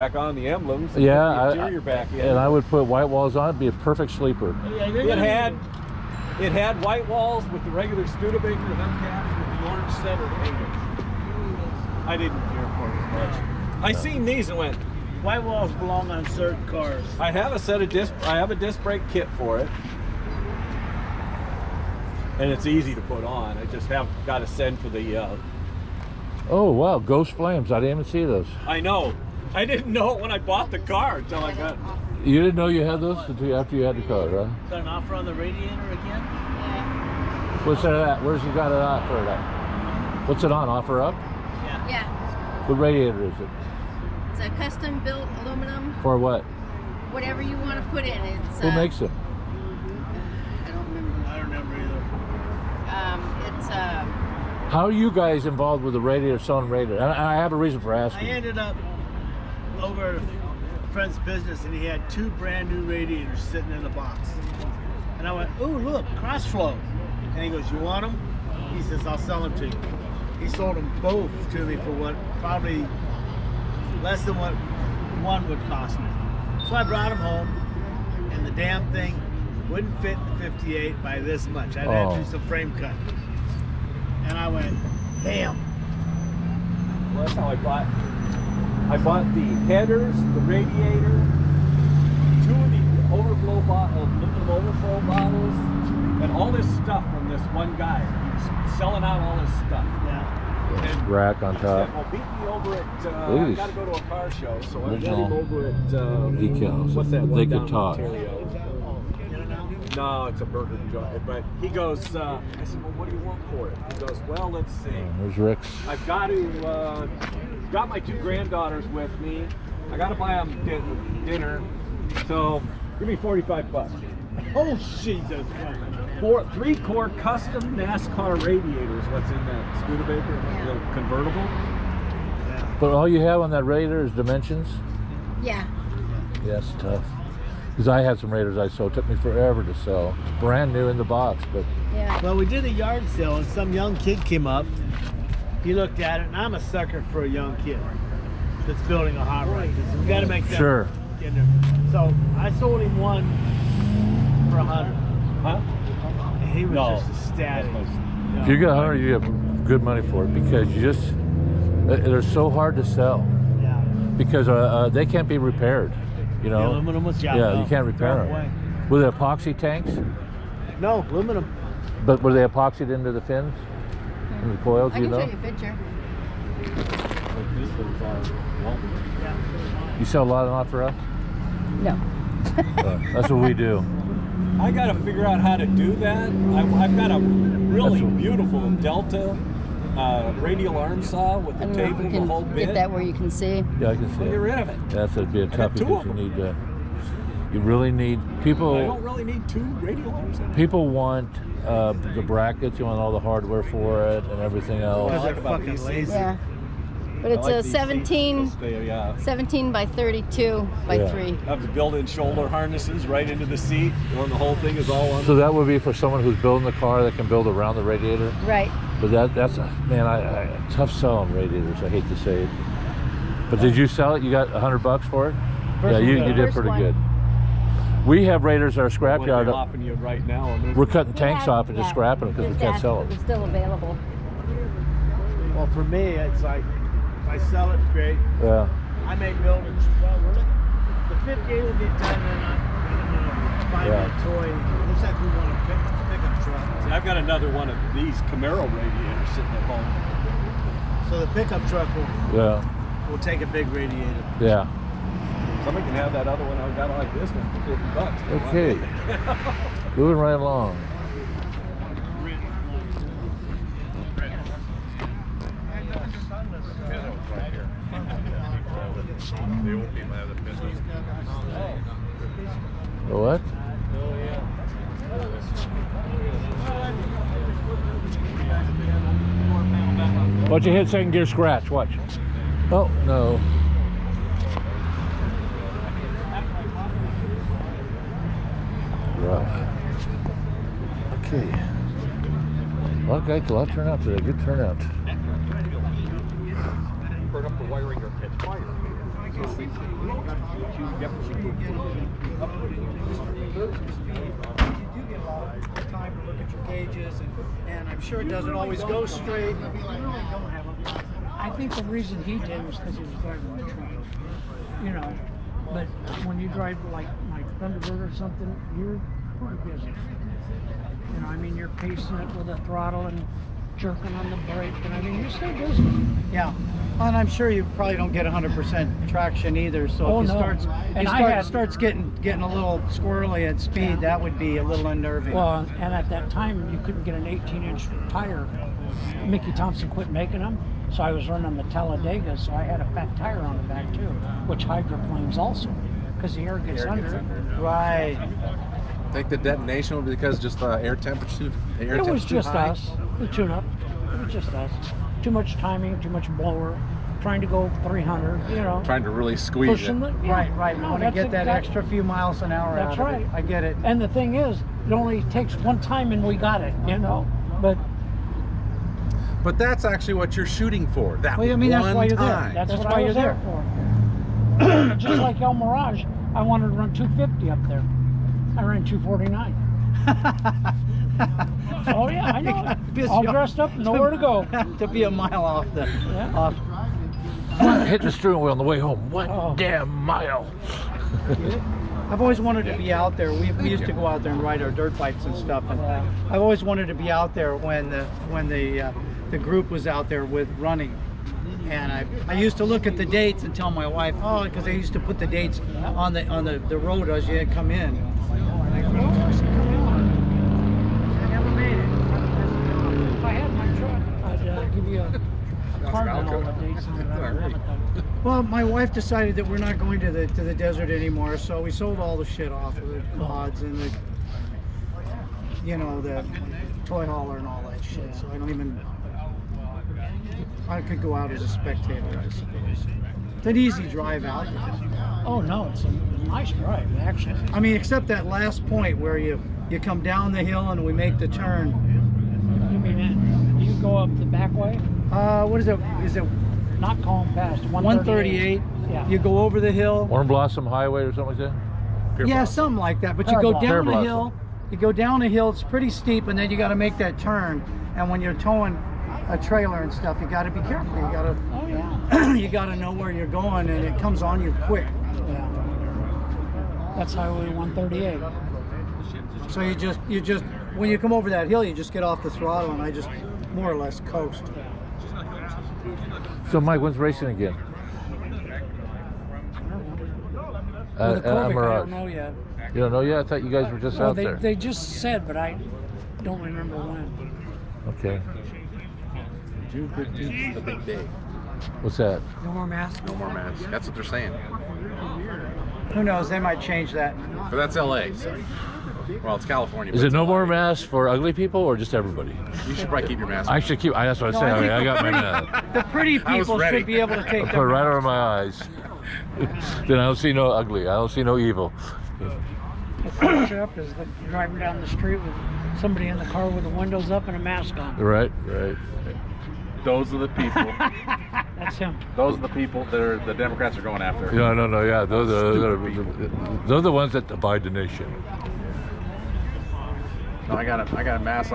back on the emblems. Yeah, the I- back in. And I would put white walls on It'd Be a perfect sleeper. it had it had white walls with the regular Studebaker and them caps with the orange center painted. I didn't care for it as much. I seen these and went. White walls belong on certain cars. I have a set of disc. I have a disc brake kit for it, and it's easy to put on. I just have got to send for the. Uh, Oh wow, ghost flames! I didn't even see those. I know. I didn't know it when I bought the car until I got. You didn't know you had those until after you had the car, right? Got an offer on the radiator again? What's that at? Where's you got it offer at? What's it on? Offer up? Yeah. Yeah, What radiator is it? it's a custom built aluminum, For what? whatever you want to put in. It's Who uh, makes it? I don't remember. I don't remember either. Um, it's uh, How are you guys involved with the radiator, selling radiator? And I I have a reason for asking. I ended up over a friend's business and he had two brand new radiators sitting in a box. And I went, ooh, look, Crossflow. And he goes, you want them? He says, I'll sell them to you. He sold them both to me for what probably less than what one would cost me. So I brought them home and the damn thing wouldn't fit the 58 by this much. I'd had Oh. to do oh. some frame cut. And I went, damn. Well, that's how I bought. I bought the headers, the radiator, two of the overflow bottle, aluminum overflow bottles, and all this stuff from this one guy. He's selling out all this stuff. Yeah. And Rack on top. said, well, beat me over at. Uh, Look I these got to go to a car show, so I met original him over at. Uh, decals. What's that? They one could down talk. No, it's a burger joint. But he goes. Uh, I said, well, what do you want for it? He goes, well, let's see. There's Rick's. I've got to, uh, got my two granddaughters with me. I got to buy them din- dinner. So give me 45 bucks. Oh, Jesus. Four, three core custom NASCAR radiators. What's in that Studebaker? The convertible. But all you have on that radiator is dimensions. yeah. Yeah, tough. Because I had some Raiders I sold. It took me forever to sell. Brand new in the box, but Yeah. Well, we did a yard sale and some young kid came up. He looked at it, and I'm a sucker for a young kid that's building a hot rod. 'cause We got to make that. Sure. get there. So I sold him one for a hundred. Huh? And he was No. just ecstatic. if you get a 100, you get good money for it because you just, they're so hard to sell Yeah. because uh, uh, they can't be repaired. You The know? aluminum was. Yeah, no, you can't repair them. away. Were they epoxy tanks? No, aluminum. But were they epoxied into the fins? And the coils, I you can show know? you a picture. This one's on. You sell a lot of offer up? No. Uh, that's what we do. I got to figure out how to do that. I've, I've got a really what- beautiful Delta uh, radial arm saw with I the don't know if table, you the whole can bit. get that where you can see. Yeah, I can see Well, get it. rid of it. That's a bit got tough two because you need to, you really need, I people, don't really need two radial arms. people want uh, the brackets, you want all the hardware for it and everything else. Because like they're fucking lazy. Yeah. But it's like a 17, seats. They, yeah. 17 by 32 by Yeah. 3. Have the built-in shoulder harnesses right into the seat. When the whole thing is all on. So that would be for someone who's building the car that can build around the radiator. Right. But that that's a, man, I, I tough selling radiators. I hate to say it. But did you sell it? You got a hundred bucks for it? First yeah, you, you did pretty one. good. We have Raiders at our What are scrapyard. offering you right now? on? We're cutting We tanks had- off and just scrapping them because we can't sell them. It was still available. Well, for me, it's like if I sell it, great. Yeah. I make buildings. Well, we're looking. The 58 will be done in a, in a five Yeah. minute toy. Looks like we want a pick, pickup truck. See, I've got another one of these Camaro radiators sitting at home. So the pickup truck will, Yeah. will take a big radiator. Yeah. Somebody can have that other one. I've got like this one for 50 bucks. Okay. Moving right along. The What? Watch your hit second gear scratch. Watch. Oh no. Rough. Okay. Well, guys, a lot of turnout today. Good turnout. Burn up the wiring or catch fire. You do get a lot of time to look at your gauges, and, and I'm sure it doesn't always go straight. I think the reason he did was because he was driving the truck. You know, but when you drive like my Thunderbird or something, you're pretty busy. You know, I mean, you're pacing it with a throttle and jerking on the brake, and I mean, you're stay busy. Yeah, and I'm sure you probably don't get 100% traction either. So Oh, if it no. starts, And it I start, had- starts getting getting a little squirrely at speed, Yeah. that would be a little unnerving. Well, and at that time, you couldn't get an 18-inch tire. Mickey Thompson quit making them, so I was running the Talladega, so I had a fat tire on the back too, which hydroplanes also, because the air gets under. right. Think the detonation would be because just the air temperature, the air It was just high? us, the tune-up. It was just us. Too much timing, too much blower, trying to go 300. You know, Trying to really squeeze pushing it. the yeah. Right, right. We No, want to get that exact- extra few miles an hour That's out right. of it. I get it. And the thing is, it only takes one time, and we got it. You know, but But that's actually what you're shooting for. That Well, I mean, that's why you're there. that's, That's what why I was you're there for. just like El Mirage, I wanted to run 250 up there. I ran 249. Oh yeah, I know. All you dressed up, nowhere to go. to be a mile off the Yeah. off. Hit the steering wheel on the way home. One Oh. damn mile. I've always wanted to be out there. We, we used to go out there and ride our dirt bikes and stuff, and I've always wanted to be out there when the when the uh, the group was out there with running. And I, I used to look at the dates and tell my wife, oh, because they used to put the dates on the on the, the road as you come in. Well, my wife decided that we're not going to the to the desert anymore, so we sold all the shit off of the pods and the, you know, the toy hauler and all that shit. So I don't even. I could go out as a spectator, I suppose. It's an easy drive out. Oh no, it's a nice drive actually. I mean, except that last point where you you come down the hill and we make the turn. You mean it? You go up the back way, Uh, what is it? Is it not Column Pass, 138? Yeah. You go over the hill. Orange Blossom Highway or something like that? Yeah, something like that. But you go Pearblossom. down the Pearblossom. hill, you go down a hill, it's pretty steep, and then you got to make that turn. And when you're towing a trailer and stuff, you got to be careful. You got to Oh yeah. to you got to know where you're going, and it comes on you quick. Yeah. That's Highway 138. So you just you just when you come over that hill, you just get off the throttle, and I just more or less coast. So, Mike, when's racing again? Well, At, the at Corvic, I don't know yet. You don't know yet? I thought you guys were just Well, out they, there. they just said, but I don't remember when. Okay. June 15th is the big day. What's that? No more masks. No more masks. That's what they're saying. Who knows? They might change that. But that's LA. So. Well, it's California. Is it no more masks for ugly people or just everybody? You should probably keep your mask. I should keep. I, that's what I No, I said. I, think I got my pretty- mask. The pretty people should be able to take I their put it right over my eyes. then I don't see no ugly. I don't see no evil. The cracks you up is the, driving down the street with somebody in the car with the windows up and a mask on. Right, right. Those are the people. That's him. those are the people that are the Democrats are going after. No, no, no. Yeah, those are, Stupid those are the ones that divide the nation. No, I got a I got a mask